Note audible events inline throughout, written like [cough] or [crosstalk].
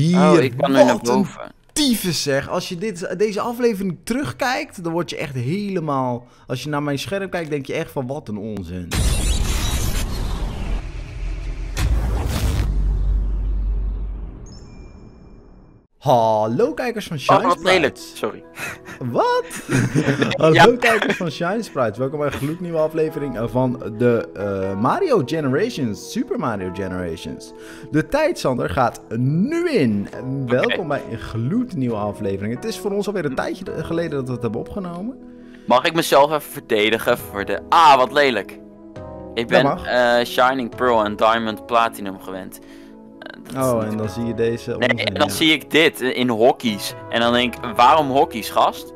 Hier, Oh, ik kan nu naar wat een boven. tyfus zeg. Als je dit, deze aflevering terugkijkt, dan word je echt helemaal... Als je naar mijn scherm kijkt, denk je echt van wat een onzin. Hallo kijkers van Shine Oh, wat lelijk. Sprites. Sorry. [laughs] Wat? [laughs] Hallo Ja. kijkers van Shine Sprites. Welkom bij een gloednieuwe aflevering van de eh, Mario Generations. Super Mario Generations. De tijd, Sander, gaat nu in. Welkom bij een gloednieuwe aflevering. Het is voor ons alweer een tijdje geleden dat we het hebben opgenomen. Mag ik mezelf even verdedigen voor de... Ah, wat lelijk. Ik ben eh, Shining Pearl en Diamond Platinum gewend. Oh, en dan zie je deze Nee, onzin, en dan ja. zie ik dit in hockey's. En dan denk ik, waarom hockey's, gast?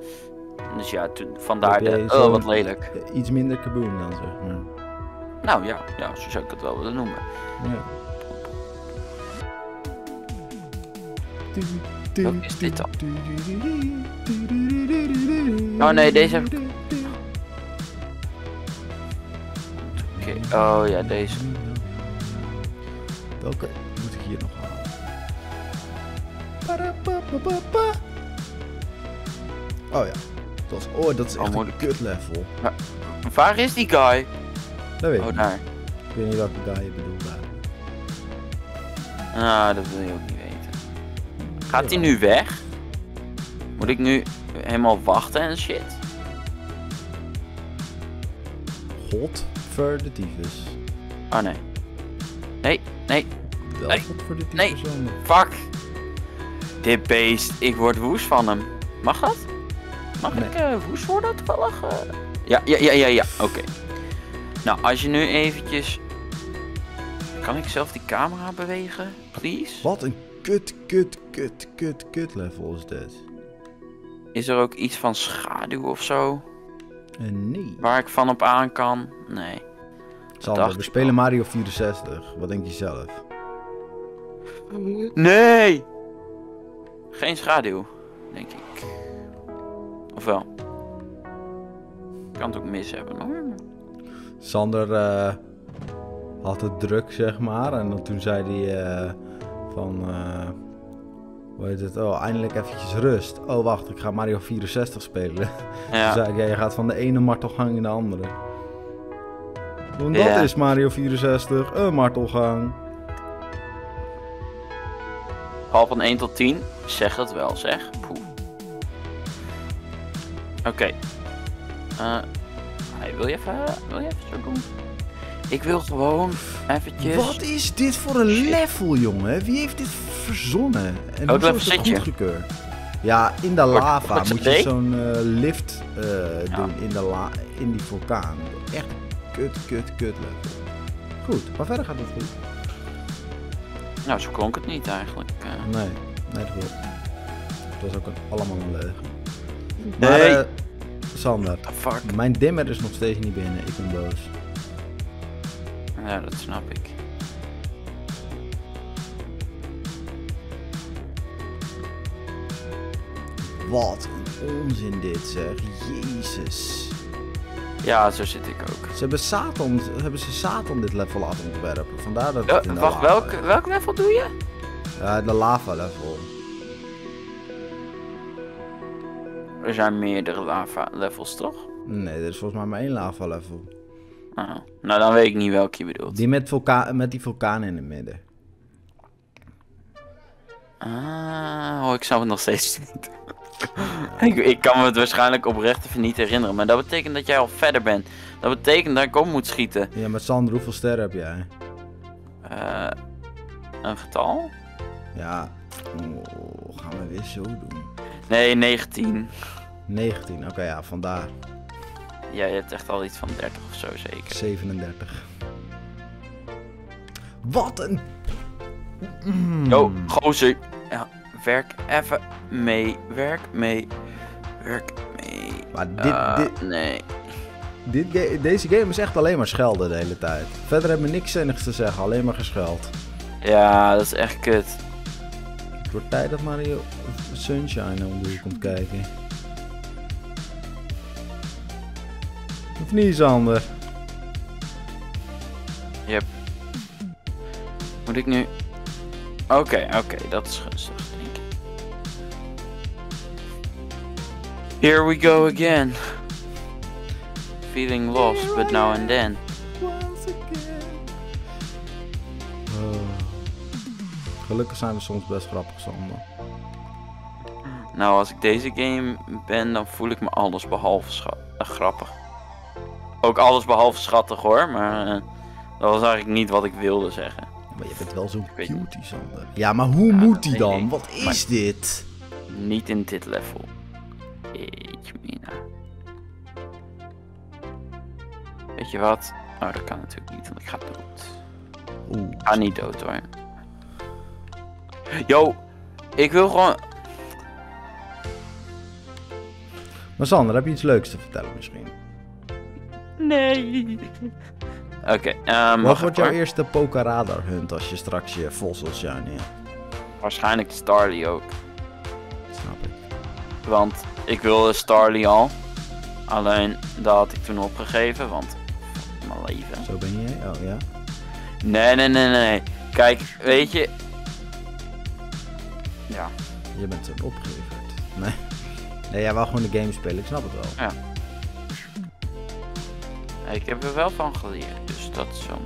Dus ja, toen, vandaar de... Oh, wat lelijk. Iets minder kaboom dan, zeg maar. Nou ja, ja, zo zou ik het wel willen noemen. Ja. Wat is dit dan? Oh, nee, deze heb ik- Oké, oh ja, deze. Welke hier nog halen? Oh ja. Dat is, oh, dat is echt een kut level. Waar is die guy? Dat weet ik Oh, niet. daar. Ik weet niet welke guy je bedoelt daar. Ah, dat wil je ook niet weten. Gaat hij nu weg? Moet ik nu helemaal wachten en shit? God voor de tyfus. Oh nee. Nee, nee, Wel Nee. Voor fuck. Dit beest, ik word woest van hem. Mag dat? Mag Nee. ik eh, woest worden toevallig? eh? Ja, ja, ja, ja, ja, oké. Nou, als je nu eventjes... Kan ik zelf die camera bewegen, please? Wat een kut, kut, kut, kut, kut level is dit. Is er ook iets van schaduw of zo? En nee. Waar ik van op aan kan? Nee. Sander, we spelen. Mario 64. Wat denk je zelf? Nee! Geen schaduw, denk ik. Of wel? Kan het ook mis hebben hoor. Sander eh, had het druk, zeg maar. En dan toen zei hij eh, van... eh, hoe heet het? Oh, eindelijk eventjes rust. Oh, wacht, ik ga Mario 64 spelen. Toen Ja, zei ik, ja, je gaat van de ene martelgang in de andere. Want dat Ja. is Mario 64, een martelgang. Half van 1 tot 10. Zeg dat wel, zeg. Oké. Eh, hey, wil je even, wil je even zo doen? Ik wil gewoon eventjes... Wat is dit voor een Shit. level, jongen? Wie heeft dit verzonnen? En hoezo level is het goedgekeurd? Ja, in de lava wordt moet je zo'n eh, lift eh, Ja. doen in, de la in die vulkaan. Echt kut, kut, kut level. Goed, maar verder gaat het goed. Nou, zo klonk het niet eigenlijk. eh. Nee, nee, dat klopt. Het was ook een, allemaal een leugen. Maar, Nee. eh, Sander, What the fuck? mijn dimmer is nog steeds niet binnen. Ik ben boos. Ja, dat snap ik. Wat een onzin dit, zeg. Jezus. Ja, zo zit ik ook. Ze hebben Satan, hebben ze Satan dit level laten ontwerpen. Vandaar dat de wacht, welk, is. welk level doe je? Ja, de lava level. Er zijn meerdere lava levels, toch? Nee, er is volgens mij maar één lava level. Oh. Nou, dan weet ik niet welke je bedoelt. Die met, vulka met die vulkaan in het midden. Ah, oh, ik snap het nog steeds niet. [laughs] ik, ik kan me het waarschijnlijk oprecht even niet herinneren. Maar dat betekent dat jij al verder bent. Dat betekent dat ik op moet schieten. Ja, met Sander, hoeveel sterren heb jij? Eh, een getal? Ja, oh, gaan we weer zo doen. Nee, 19. 19, oké, ja, vandaar. Jij hebt echt al iets van 30 of zo zeker. 37. Wat een... Mm. Yo, gozer. Werk even mee. Werk mee. Werk mee. Maar dit, Eh, dit, Nee. dit deze game is echt alleen maar schelden de hele tijd. Verder hebben we niks zinnigs te zeggen, alleen maar gescheld. Ja, dat is echt kut. Het wordt tijd dat Mario Sunshine om de hoek komt kijken. Of niet, Sander? Yep. Moet ik nu... Oké, oké, dat is gunstig, Here we go again. Feeling lost, but now and then. Oh. Gelukkig zijn we soms best grappig, Sander. Nou, als ik deze game ben, dan voel ik me alles behalve eh, grappig. Ook alles behalve schattig hoor, maar eh, dat was eigenlijk niet wat ik wilde zeggen. Maar je bent wel zo'n cutie, Sander. Ja, maar hoe Ja, moet die dan? Wat is Maar- dit? Niet in dit level. Jeetje mina. Weet je wat? Oh, dat kan natuurlijk niet, want ik ga dood. Oeh. Ik ga niet dood hoor. Yo, ik wil gewoon... Maar Sander, heb je iets leuks te vertellen misschien? Nee. Oké, ehm Wat wordt jouw eerste Pokeradar hunt als je straks je fossils shiny hebt? Waarschijnlijk Starly ook. Snap ik. Want ik wilde Starly al. Alleen dat had ik toen opgegeven, want mijn leven. Zo ben jij? Oh ja. Nee, nee, nee, nee. Kijk, weet je. Ja, Je bent zo'n opgeleverd. Nee. Nee, jij wou gewoon de game spelen, ik snap het wel. ik heb er wel van geleerd. Dus dat is zo.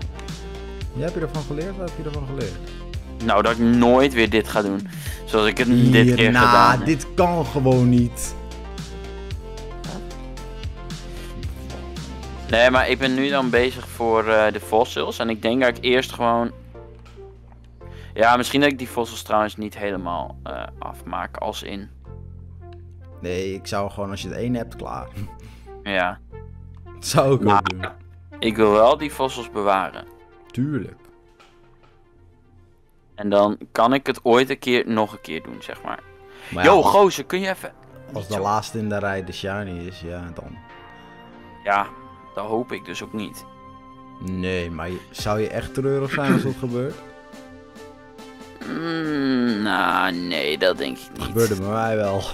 Jij hebt je ervan geleerd? Wat heb je ervan geleerd? Nou, dat ik nooit weer dit ga doen. Zoals ik het dit keer gedaan heb. dit kan gewoon niet. Nee, maar ik ben nu dan bezig voor eh, de fossils. En ik denk dat ik eerst gewoon. Ja, misschien dat ik die fossils trouwens niet helemaal eh, afmaak als in. Nee, ik zou gewoon als je het één hebt, klaar. [laughs] Ja. Dat zou ik ook doen. Ik wil wel die fossils bewaren. Tuurlijk. En dan kan ik het ooit een keer nog een keer doen, zeg maar. Maar ja, Yo, gozer, kun je even. als de laatste in de rij de shiny is, ja, dan. Ja, dat hoop ik dus ook niet. Nee, maar zou je echt treurig zijn als dat gebeurt? Mm, nou, nee, dat denk ik Dat niet. gebeurde bij mij wel. [laughs]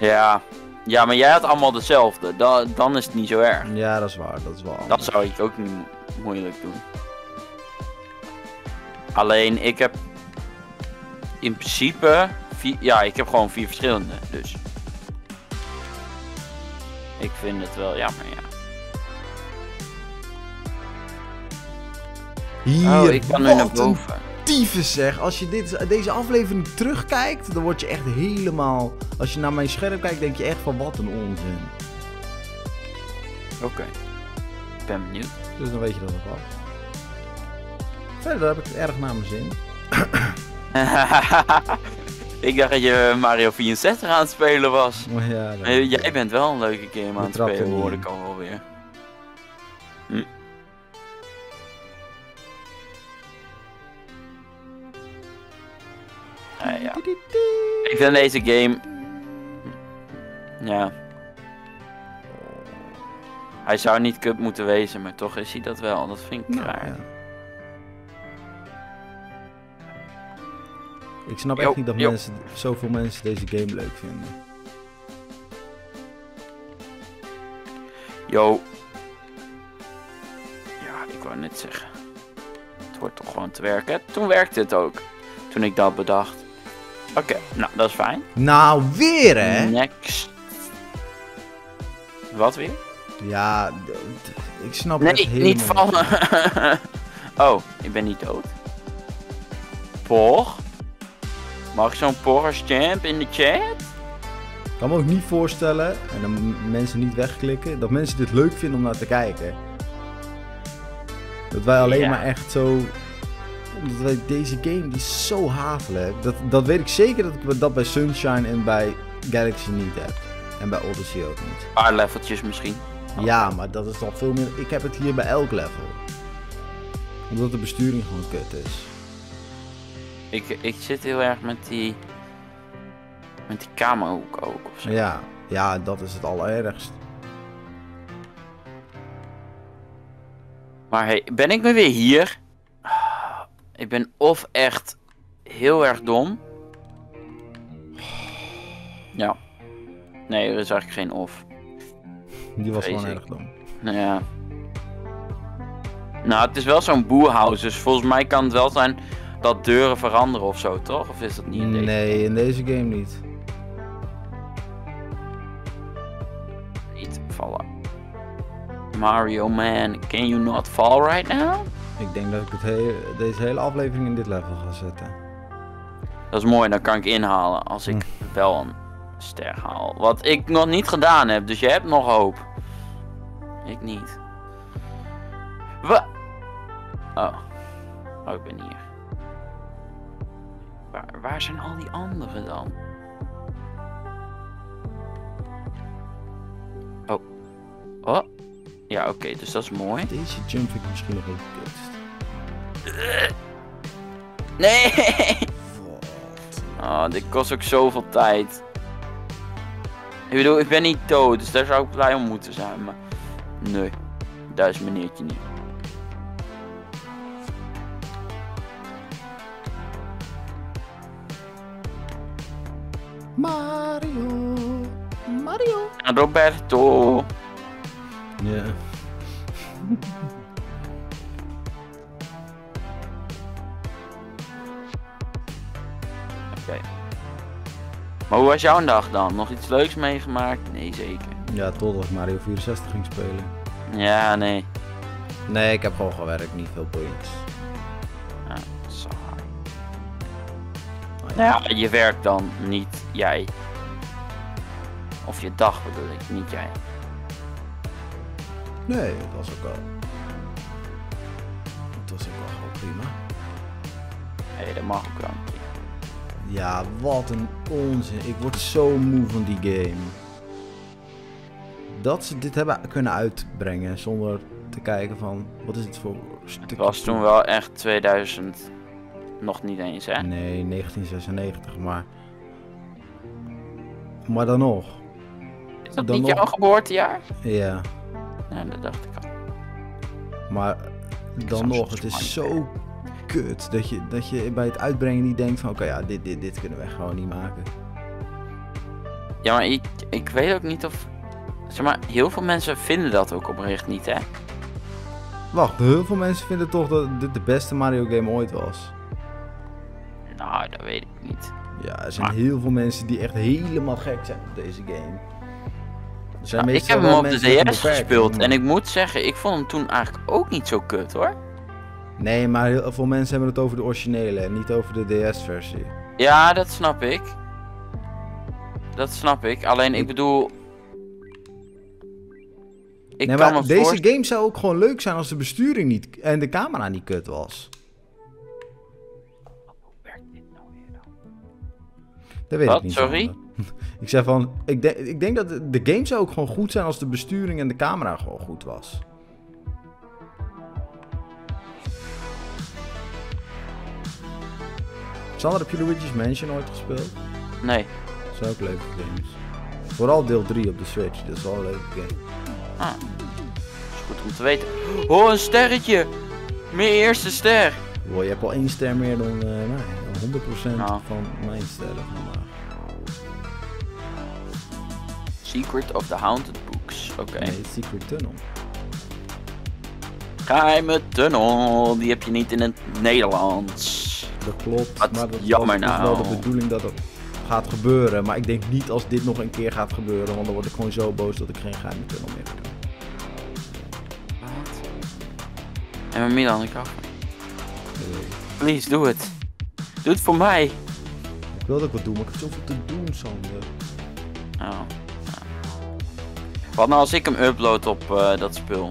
Ja. ja, maar jij had allemaal dezelfde. Da dan is het niet zo erg. ja, dat is waar, dat is wel Dat zou ik ook niet mo- moeilijk doen. Alleen ik heb in principe vier, ja, ik heb gewoon vier verschillende, dus. Ik vind het wel jammer, ja. Hier, Oh, ik kan nu naar boven. tyfus zeg. Als je dit, deze aflevering terugkijkt, dan word je echt helemaal... Als je naar mijn scherm kijkt, denk je echt van wat een onzin. Oké. Ik ben benieuwd. Dus dan weet je dat nog wel. Verder heb ik het erg naar mijn zin. [laughs] ik dacht dat je Mario 64 aan het spelen was. Maar ja, dat- Jij bent wel een leuke game aan het spelen, hoor ik al wel weer. Hm. Eh, ja. Ik vind deze game. Ja. Hij zou niet cup moeten wezen, maar toch is hij dat wel. Dat vind ik Nou, raar. ja. Ik snap echt niet dat mensen, zoveel mensen deze game leuk vinden. Yo. Ja, ik wou net zeggen. Het hoort toch gewoon te werken. Toen werkte het ook. Toen ik dat bedacht. Oké, nou dat is fijn. Nou, weer hè? Next. Wat weer? Ja, ik snap echt Nee, helemaal niet vallen. [laughs] oh, ik ben niet dood. Por? Mag ik zo'n Porras champ in de chat? Ik kan me ook niet voorstellen, en dan mensen niet wegklikken, dat mensen dit leuk vinden om naar te kijken. Dat wij alleen Ja. maar echt zo... Omdat wij deze game, die is zo hatelijk. Dat, dat weet ik zeker dat ik dat bij Sunshine en bij Galaxy niet heb. En bij Odyssey ook niet. Een paar leveltjes misschien. Ja, maar dat is dan veel meer... Ik heb het hier bij elk level. Omdat de besturing gewoon kut is. Ik, ik zit heel erg met die... Met die kamerhoek ook of zo. Ja, ja, dat is het allerergst. Maar hey, ben ik me weer hier? Ik ben of echt heel erg dom. Ja. Nee, er is eigenlijk geen of. Die was Vrees gewoon ik. erg dom. Nou ja. Nou, het is wel zo'n boerhuis, dus volgens mij kan het wel zijn dat deuren veranderen of zo, toch? Of is dat niet in deze? Nee, in deze game niet. Niet vallen. Mario man, can you not fall right now? Ik denk dat ik het hele, deze hele aflevering in dit level ga zetten. Dat is mooi, dan kan ik inhalen als ik wel een ster haal. Wat ik nog niet gedaan heb, dus je hebt nog hoop. Ik niet. Wa Oh. Oh, ik ben hier. Waar, zijn al die anderen dan? Oh. Oh. Ja, oké, dus dat is mooi. Deze jump ik misschien nog het kutst. Nee! Oh, dit kost ook zoveel tijd. Ik bedoel, ik ben niet dood, dus daar zou ik blij om moeten zijn, maar... Nee, daar is meneertje niet. Roberto. Ja. Oké. Maar hoe was jouw dag dan? Nog iets leuks meegemaakt? Nee, zeker. Ja, totdat ik Mario 64 ging spelen. Ja, nee. Nee, ik heb gewoon gewerkt, niet veel points. Ja, saai. Oh, Nou ja, je werkt dan, niet jij. Of je dag bedoel ik, niet jij. Nee, dat was ook wel. Dat was ook wel gewoon prima. Hé, dat mag ook wel. een keer. Ja, wat een onzin. Ik word zo moe van die game. Dat ze dit hebben kunnen uitbrengen zonder te kijken van wat is het voor stukje. Het was toen wel echt 2000. Nog niet eens, hè? Nee, 1996, maar. Maar dan nog. Is dat Dan niet nog- jouw geboortejaar? Ja, Ja, dat dacht ik al. maar dan nog. Het is zo kut dat je, dat je bij het uitbrengen niet denkt van oké, ja, dit, dit, dit kunnen we gewoon niet maken. Ja, maar ik, ik weet ook niet of. Zeg maar, heel veel mensen vinden dat ook oprecht niet, hè? Wacht, heel veel mensen vinden toch dat dit de beste Mario game ooit was. Nou, dat weet ik niet. Ja, er zijn Maar- heel veel mensen die echt helemaal gek zijn op deze game. Zijn Nou, ik heb hem op de DS gespeeld en ik moet zeggen, ik vond hem toen eigenlijk ook niet zo kut hoor. Nee, maar heel veel mensen hebben het over de originele en niet over de DS-versie. Ja, dat snap ik. Dat snap ik. Alleen ik bedoel. Ik nee, kan maar me deze game zou ook gewoon leuk zijn als de besturing niet en de camera niet kut was. Dat weet Wat? ik niet. Sorry? [laughs] ik zeg van, ik, denk ik denk dat de, game zou ook gewoon goed zijn als de besturing en de camera gewoon goed was. Sander, heb je Luigi's Mansion ooit gespeeld? Nee. Dat zijn ook leuke games. Vooral deel 3 op de Switch, dat is wel een leuke game. Ah. Is goed om te weten. Oh, een sterretje! Mijn eerste ster! Wow, je hebt al één ster meer dan eh, mij. Al 100% Nou. van mijn sterren Secret of the Haunted Books. Oké. Nee, Secret Tunnel. Geheime tunnel. Die heb je niet in het Nederlands. Dat klopt. Wat maar dat jammer dat is wel nou. de bedoeling dat het gaat gebeuren. Maar ik denk niet als dit nog een keer gaat gebeuren. Want dan word ik gewoon zo boos dat ik geen geheime tunnel meer kan. Wat? En mijn Milan, ik Please, doe het. Doe het voor mij. Ik wil dat ik wat doen, maar ik heb zoveel te doen, Sander. Oh. Wat nou als ik hem upload op eh, dat spul?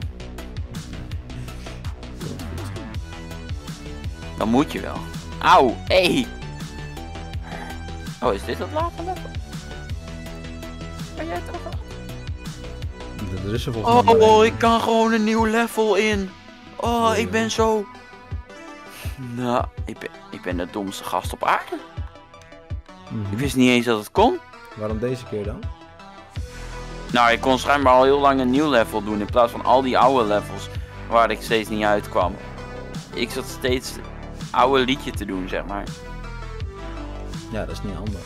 Dan moet je wel. Auw, hey. Oh, is dit het lava level? Ben jij het over? Er is er volgens mij maar Oh, ik kan gewoon een nieuw level in. Oh, ik ben zo... Nou, ik ben, ik ben de domste gast op aarde. Mhm. Ik wist niet eens dat het kon. Waarom deze keer dan? Nou, ik kon schijnbaar al heel lang een nieuw level doen in plaats van al die oude levels waar ik steeds niet uitkwam. Ik zat steeds het oude liedje te doen, zeg maar. Ja, dat is niet handig.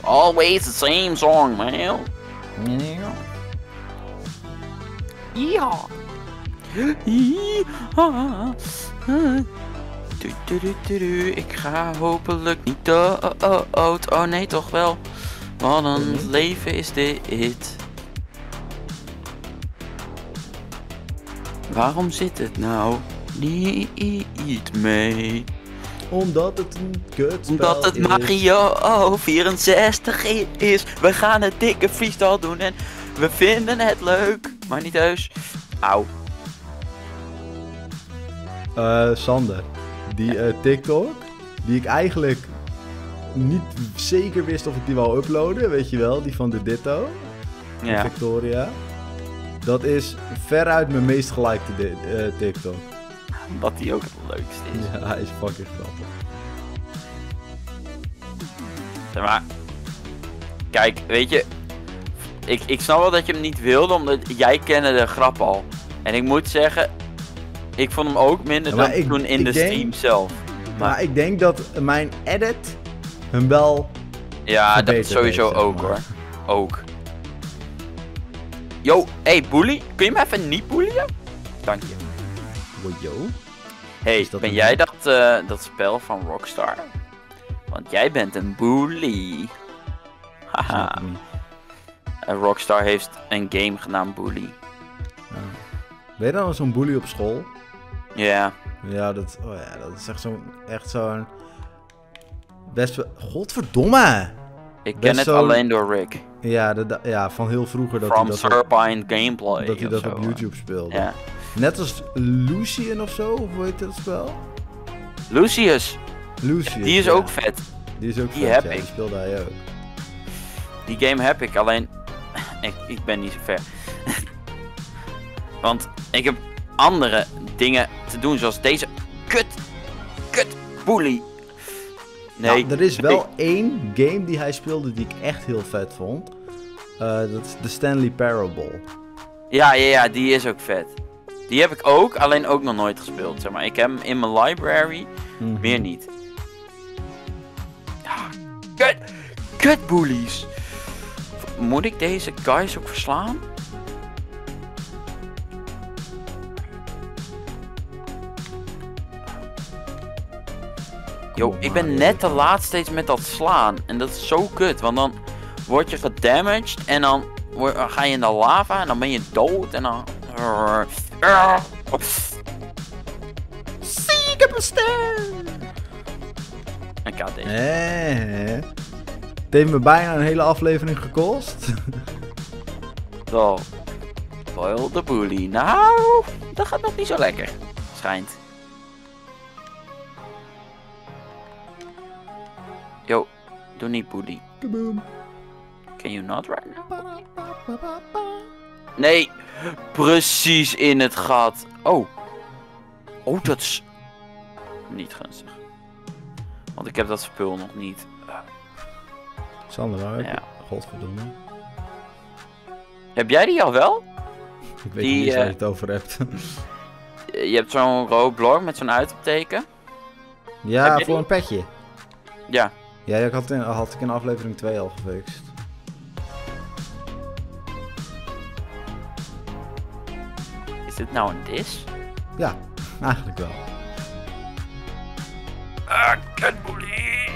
Always the same song, man. Ja. Du. Ik ga hopelijk niet dood. Oh nee, toch wel. Wat een leven is dit. Waarom zit het nou niet mee? Omdat het een kutspel Omdat het. Mario 64 i- is. We gaan een dikke freestyle doen en we vinden het leuk. Maar niet heus. Auw. Eh, Sander, die eh, TikTok, die ik eigenlijk niet zeker wist of ik die wou uploaden, weet je wel, die van de Ditto, Ja. Victoria. Dat is veruit mijn meest gelikte eh, TikTok. Wat die ook het leukste is. Ja, hij is fucking grappig. Zeg maar. Kijk, weet je. Ik, ik snap wel dat je hem niet wilde, omdat jij kende de grap al. En ik moet zeggen, ik vond hem ook minder Ja, dan ik- toen in ik de denk- stream zelf. Maar ik denk dat mijn edit hem wel... Ja, dat sowieso heeft, ook maar. hoor. Ook. Yo, hey bully, kun je me even niet bullyen? Dank je. Yo. Hey, ben een- jij dat, eh, dat spel van Rockstar? Want jij bent een bully. Haha. En Rockstar heeft een game genaamd Bully. Ben je dan zo'n bully op school? Ja. Ja, dat, oh ja, dat is echt zo'n... Echt zo'n... Best wel... Godverdomme! Ik ken Best het alleen door Rick. Ja, de, ja, van heel vroeger dat hij From dat, op, Gameplay. dat, hij dat zo, op. YouTube speelde. Ja. Net als Lucian of zo, of hoe heet dat spel? Lucius, Lucian. die is ja. ook vet. Die is ook die vet, heb ja, ik. Die speelde hij ook. Die game heb ik, alleen ik, ik ben niet zo ver. Want ik heb andere dingen te doen, zoals deze kut, kut, bully. Nee, Nou, er is wel één game die hij speelde die ik echt heel vet vond. Eh, dat is de Stanley Parable. ja, ja, ja, die is ook vet. Die heb ik ook, alleen ook nog nooit gespeeld. Zeg maar. Ik heb hem in mijn library, Mhm. meer niet. Ja, kut, kut bullies. Moet ik deze guys ook verslaan? Yo, ik ben net te laat steeds met dat slaan. En dat is zo kut, want dan word je gedamaged en dan ga je in de lava en dan ben je dood en dan... Zie, ik heb een ster! Ik had deze. Eh, het heeft me bijna een hele aflevering gekost. Zo. Boil de bully. Nou, dat gaat nog niet zo lekker. Schijnt. Doe niet. Kaboom. Can you not right now? Nee, precies in het gat. Oh. Oh, dat is niet gunstig. Want ik heb dat spul nog niet. Sander, waar? Ja. Godverdomme. Heb jij die al wel? Ik weet Die, niet eens waar eh, je het over hebt. Je hebt zo'n rood blok met zo'n uitopteken. ja, voor die? een petje. Ja. Ja, ik had, in, had ik in aflevering 2 al gefixt. Is dit nou een dis? Ja, eigenlijk wel. Ah, kutboelie.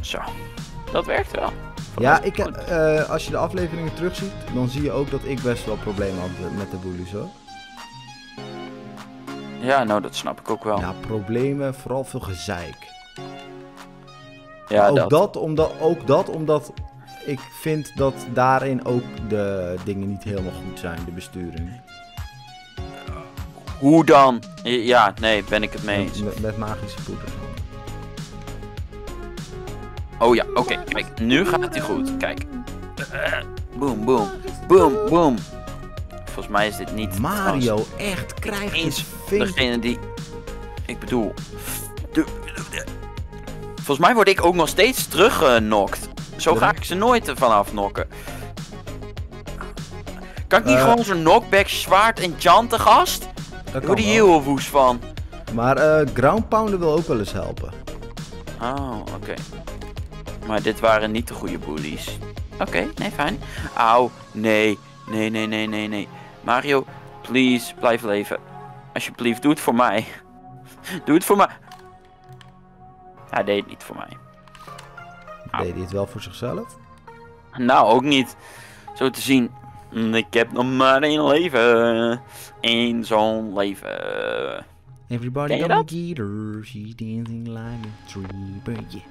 Zo. Dat werkt wel. Ja, ik, eh, als je de afleveringen terugziet, dan zie je ook dat ik best wel problemen had met de bullies hoor. Ja, nou dat snap ik ook wel. Ja, Ja, problemen, vooral veel gezeik. Ook, dat. dat. omdat, ook dat omdat ik vind dat daarin ook de dingen niet helemaal goed zijn, de besturing. Hoe dan? Ja, nee, ben ik het mee eens. Met, met magische poeder. Oh ja, oké, kijk, nu gaat het goed. Kijk. Boom, boom, boom, boom. Volgens mij is dit niet Mario, echt, krijg eens degene die. Ik bedoel. Volgens mij word ik ook nog steeds teruggenokt. Zo ga ik ze nooit ervan afnokken. Kan ik niet Eh. gewoon zo'n knockback zwaard enchanten, gast? Kan word wel. heel woest van. Maar eh, ground pounder wil ook wel eens helpen. Oh, oké. Maar dit waren niet de goede bullies. Oké, nee, fijn. Auw, nee, nee, nee, nee, nee, nee. Mario, please, blijf leven. Alsjeblieft, doe het voor mij. [laughs] Doe het voor mij. Hij deed het niet voor mij. Deed hij het wel voor zichzelf? Nou, ook niet. Zo te zien. Ik heb nog maar één leven. Eén zo'n leven. Everybody dat? get her, she's dancing like a tree, but yeah.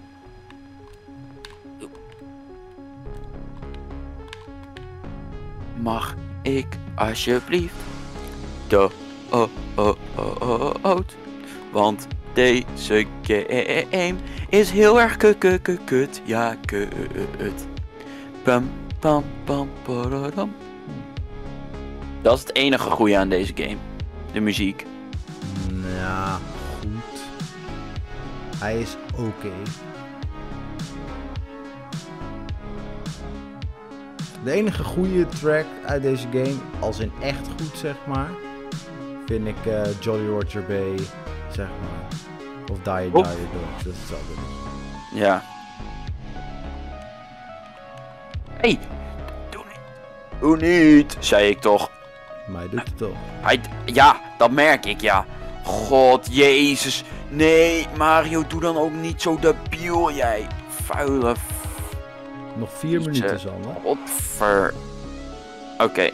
Mag ik alsjeblieft de oh, oh, oh, oh, oh, Want deze game is heel erg kut. Ja, kut. Pam, pam, pam, pararam. Dat is het enige goede aan deze game. De muziek. Ja, goed. Hij is oké. De enige goede track uit deze game, als in echt goed zeg maar, vind ik eh, Jolly Roger Bay, zeg maar. Of Die Die. Dogs, dat is hetzelfde. Ja. Hey, doe niet. Doe niet, zei ik toch. Maar hij doet het toch. Hij, ja, dat merk ik, ja. God, jezus. Nee, Mario, doe dan ook niet zo debiel, jij. Vuile Nog vier minuten, Sander. godver... Oké.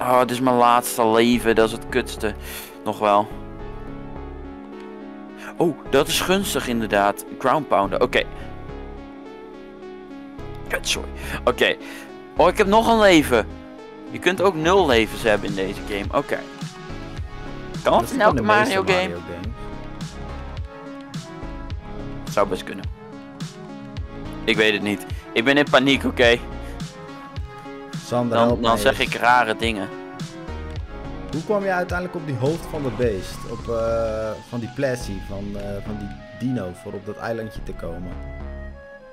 Oh, dit is mijn laatste leven, dat is het kutste. Nog wel. Oh, dat is gunstig inderdaad. Ground pounder, oké. Kut, sorry. Oké. Oh, ik heb nog een leven. Je kunt ook nul levens hebben in deze game. Oké. Kan Dat in elke Mario game? games. Zou best kunnen. Ik weet het niet. Ik ben in paniek, oké? Dan, dan zeg ik rare dingen. Hoe kwam je uiteindelijk op die hoofd van de beest? Op, eh, van die Plessie, van, eh, van die dino, voor op dat eilandje te komen?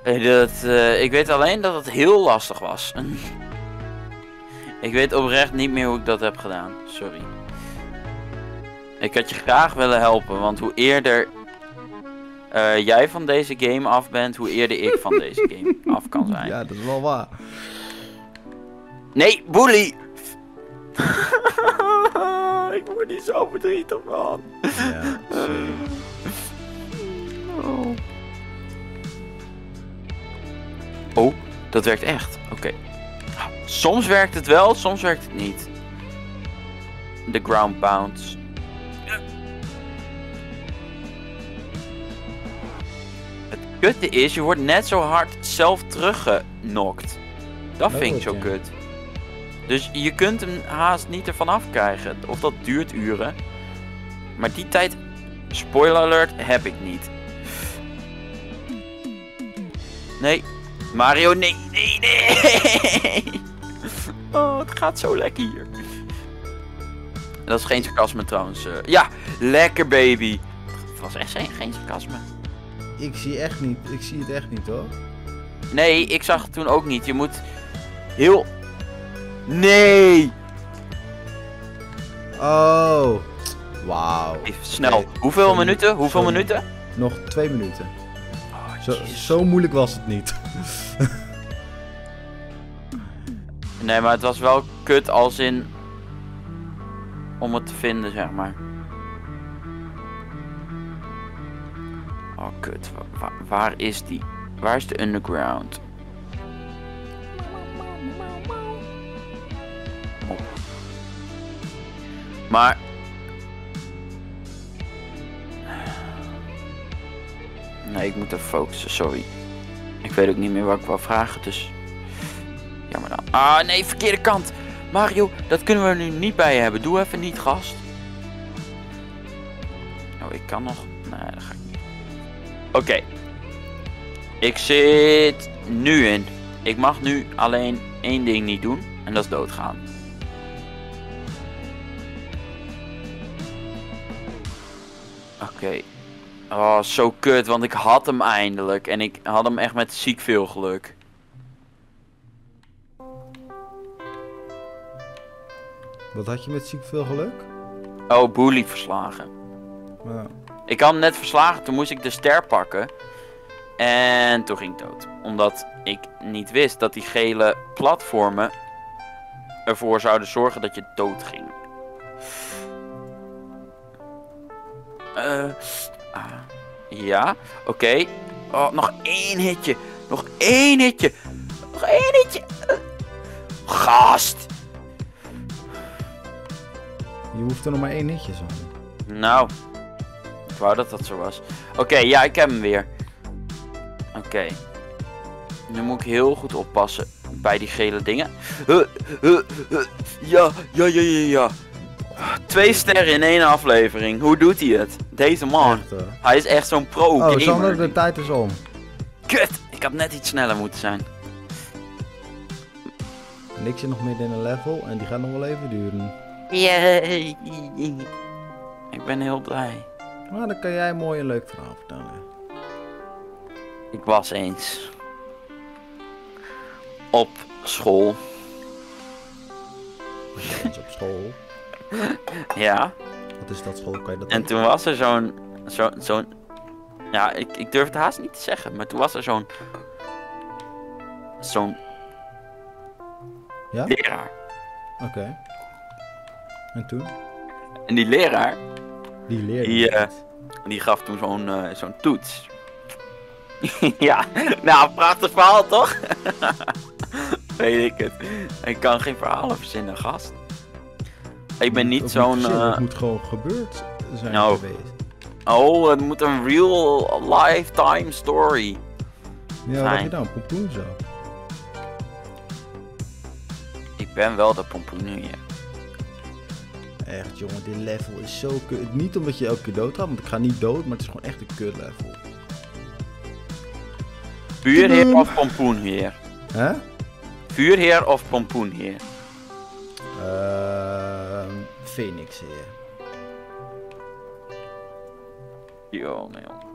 Dat, eh, ik weet alleen dat het heel lastig was. [laughs] ik weet oprecht niet meer hoe ik dat heb gedaan. Sorry. Ik had je graag willen helpen, want hoe eerder jij van deze game af bent, hoe eerder ik van deze [laughs] game af kan zijn. Ja, dat is wel waar. Nee, bully! [laughs] ik word niet zo verdrietig van. Ja, sorry. Oh. Oh, dat werkt echt. Oké. Soms werkt het wel, soms werkt het niet. De ground bounce. Het kutte is, je wordt net zo hard zelf teruggenokt. Dat vind ik zo kut. Dus je kunt hem haast niet ervan afkrijgen. Of dat duurt uren. Maar die tijd, spoiler alert, heb ik niet. Nee. Mario, nee, nee, nee. [laughs] Oh, het gaat zo lekker hier. Dat is geen sarcasme trouwens. eh. ja, lekker baby. Het was echt geen, geen sarcasme. Ik zie echt niet, ik zie het echt niet hoor. Nee, ik zag het toen ook niet. Je moet heel... Nee! Oh, wauw. Even snel. Hoeveel minuten? Hoeveel minuten? Nog twee minuten. Oh, Zo, zo moeilijk was het niet. [laughs] Nee, maar het was wel kut als in... Om het te vinden, zeg maar. Oh, kut. Wa- wa- waar is die? Waar is de underground? Maar... Nee, ik moet er focussen, sorry. Ik weet ook niet meer wat ik wou vragen, dus... Jammer dan. Ah, nee, verkeerde kant. Mario, dat kunnen we nu niet bij hebben. Doe even niet, gast. Oh, ik kan nog... Nee, dat ga ik niet. Oké. Ik zit nu in. Ik mag nu alleen één ding niet doen. En dat is doodgaan. Oké. Oh, zo kut, want ik had hem eindelijk. En ik had hem echt met ziek veel geluk. Wat had je met ziek veel geluk? Oh, Bully verslagen. Ja. Ik had hem net verslagen, toen moest ik de ster pakken. En toen ging ik dood. Omdat ik niet wist dat die gele platformen ervoor zouden zorgen dat je dood ging. Eh, ah, ja, oké. Oh, nog één hitje. Nog één hitje. Nog één hitje. Gast. Je hoeft er nog maar één netje zo. Nou, ik wou dat dat zo was. Oké, ja, ik heb hem weer. Oké. Nu moet ik heel goed oppassen bij die gele dingen. Ja, ja, ja, ja, ja. Twee sterren in één aflevering. Hoe doet hij het? Deze man. Echt. Hij is echt zo'n pro Oh, gamer. Sander, de tijd is om. Kut! Ik had net iets sneller moeten zijn. En ik zit nog midden in een level en die gaat nog wel even duren. Yay! Ik ben heel blij. Maar dan kan jij mooi en leuk verhaal vertellen. Ik was eens op school. [laughs] Op school. [laughs] Ja. Wat is dat school? Kan je dat En toen was er zo'n. Zo, zo'n. Ja, ik, ik durf het haast niet te zeggen, maar toen was er zo'n. Zo'n Ja? leraar. Oké. En toen? En die leraar, Die leerde Die, eh, die gaf toen zo'n eh, zo'n toets. [laughs] ja, nou, prachtig verhaal toch? [laughs] Weet ik het. Ik kan geen verhalen verzinnen, gast. Ik ben niet zo'n. verzinnen, eh, Het moet gewoon gebeurd zijn Nou. geweest. Oh, het moet een real lifetime story. Ja, wat heb je dan? Pompoen zo. Ik ben wel de pompoen. Echt jongen, dit level is zo kut. Niet omdat je elke keer dood gaat, want ik ga niet dood, maar het is gewoon echt een kut level. Vuurheer of pompoenheer? Hè? Vuurheer of pompoenheer? Ehm Phoenix hier. Jongen, jongen.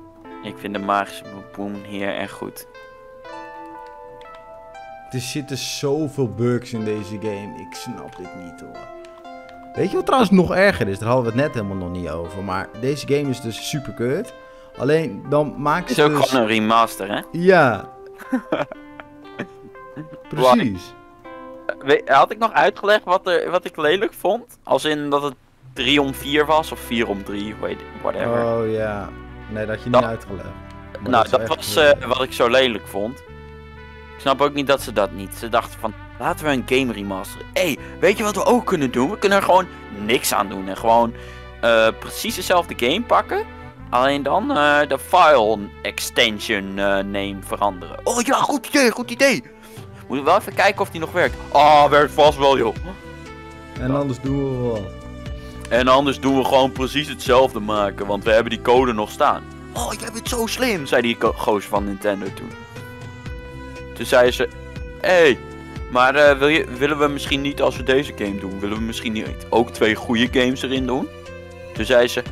Ik vind de magische pompoenheer echt goed. Er zitten zoveel bugs in deze game. Ik snap dit niet hoor. Weet je wat trouwens nog erger is? Daar hadden we het net helemaal nog niet over. Maar deze game is dus super kut. Alleen dan Het ze is ook dus... gewoon een remaster, hè? Ja. [laughs] Precies. We- Had ik nog uitgelegd wat, er, wat ik lelijk vond? Als in dat het 3 om 4 was of 4 om 3, weet whatever. Oh ja. Nee, dat had je Dat- niet uitgelegd. Maar nou, dat was eh, wat ik zo lelijk vond. Ik snap ook niet dat ze dat niet. Ze dachten van, laten we een game remasteren. Hé, hey, weet je wat we ook kunnen doen? We kunnen er gewoon niks aan doen. En gewoon eh, precies dezelfde game pakken. Alleen dan eh, de file extension eh, name veranderen. Oh ja, goed idee, goed idee. Moeten we wel even kijken of die nog werkt. Ah, werkt vast wel joh. En anders doen we wel wat. En anders doen we gewoon precies hetzelfde maken, want we hebben die code nog staan. Oh, jij bent zo slim, zei die gozer van Nintendo toen. Toen zei ze, hé, hey, maar eh, wil je, willen we misschien niet als we deze game doen, willen we misschien niet ook twee goede games erin doen? Toen zei ze,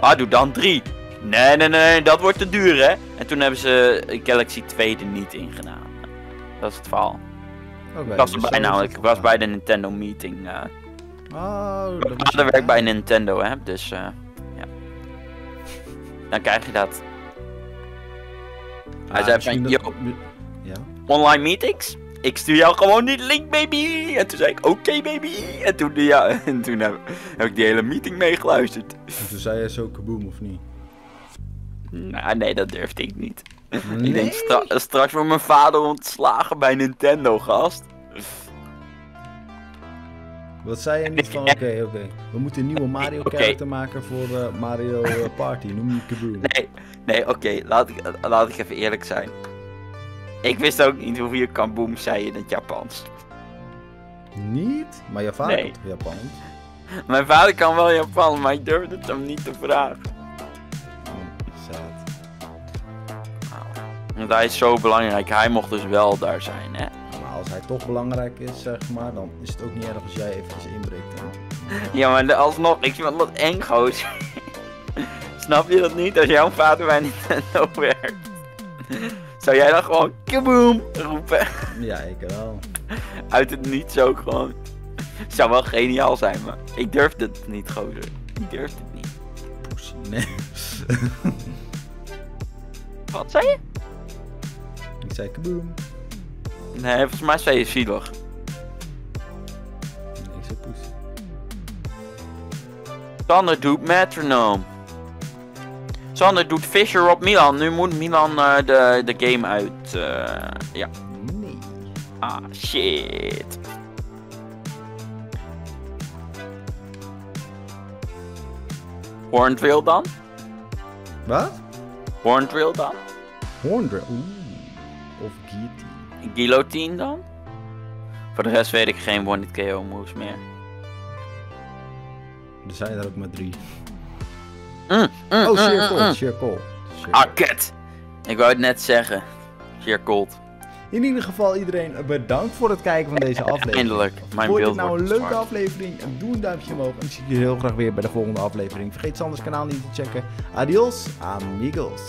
ah, doe dan drie. Nee, nee, nee, dat wordt te duur, hè? En toen hebben ze Galaxy 2 er niet in gedaan. Dat is het verhaal. Oké, ik was erbij namelijk, ik was bij de Nintendo meeting. eh Oh, dat was vader werkt bij. Nintendo, hè, dus eh, ja. Dan krijg je dat. Hij Ah, zei misschien van, dat- Ja. online meetings? Ik stuur jou gewoon die link, baby! En toen zei ik, oké, baby! En toen, ja, [laughs] en toen heb, heb ik die hele meeting meegeluisterd. En toen zei jij zo kaboom of niet? Nou, nee, dat durfde ik niet. Ik denk, stra- straks wordt mijn vader ontslagen bij Nintendo, gast. Wat zei je niet van, oké, oké. We moeten een nieuwe Mario character maken voor eh, Mario eh, Party. Noem die kaboom. Nee, nee, oké, laat, ik, laat ik even eerlijk zijn. Ik wist ook niet hoe je kaboom zei in het Japans. Niet? Maar je vader Nee. komt toch Japans? Mijn vader kan wel Japans, maar ik durfde het hem niet te vragen. Want hij is zo belangrijk, hij mocht dus wel daar zijn, hè? Maar als hij toch belangrijk is, zeg maar, dan is het ook niet erg als jij eventjes inbreekt. hè? [laughs] Ja, maar de- alsnog, ik vind dat eng, goos. [laughs] Snap je dat niet? Als jouw vader bij Nintendo werkt, zou jij dan gewoon kaboom roepen? [laughs] Ja, ik wel. Uit het niets ook gewoon. Zou wel geniaal zijn, maar ik durfde het niet, gozer. Ik durfde het niet. Poesie. Nee. Wat zei je? Zei. Nee, volgens mij zei je zielig. Nee, ik poes. Sander doet metronome. Sander doet Fisher op Milan. Nu moet Milan eh, de, de game uit. Eh, ja. Nee. Ah, shit. Horndrill dan? Wat? Horndrill dan? Horndrill? Of guillotine. Guillotine dan? Voor de rest weet ik geen one KO moves meer. Er zijn er ook maar drie. Mm, mm, Oh, Sheer Cold. mm. Sheer Cold. Sheer Ah. Ik wou het net zeggen. Sheer cold. In ieder geval iedereen bedankt voor het kijken van deze [laughs] aflevering. Eindelijk. Mijn Vond dit nou een leuke zwart. aflevering? Doe een duimpje omhoog en dan zie ik je heel graag weer bij de volgende aflevering. Vergeet Sanders kanaal niet te checken. Adios, amigos.